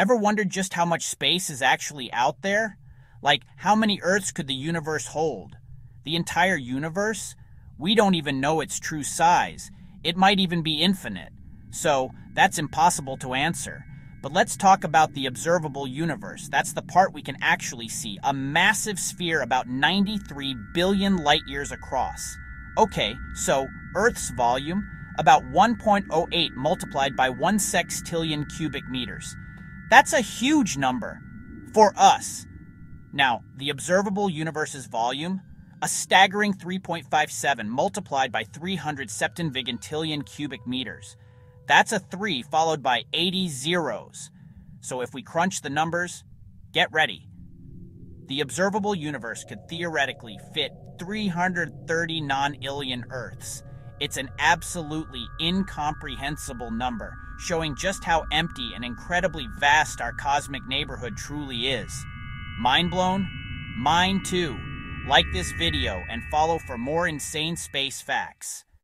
Ever wondered just how much space is actually out there? Like, how many Earths could the universe hold? The entire universe? We don't even know its true size. It might even be infinite. So, that's impossible to answer. But let's talk about the observable universe. That's the part we can actually see. A massive sphere about 93 billion light years across. Okay, so Earth's volume, about 1.08 multiplied by 1 sextillion cubic meters. That's a huge number for us. Now, the observable universe's volume, a staggering 3.57 multiplied by 300 septenvigintillion cubic meters. That's a 3 followed by 80 zeros. So if we crunch the numbers, get ready. The observable universe could theoretically fit 330 nonillion Earths. It's an absolutely incomprehensible number, showing just how empty and incredibly vast our cosmic neighborhood truly is. Mind blown? Mine too. Like this video and follow for more insane space facts.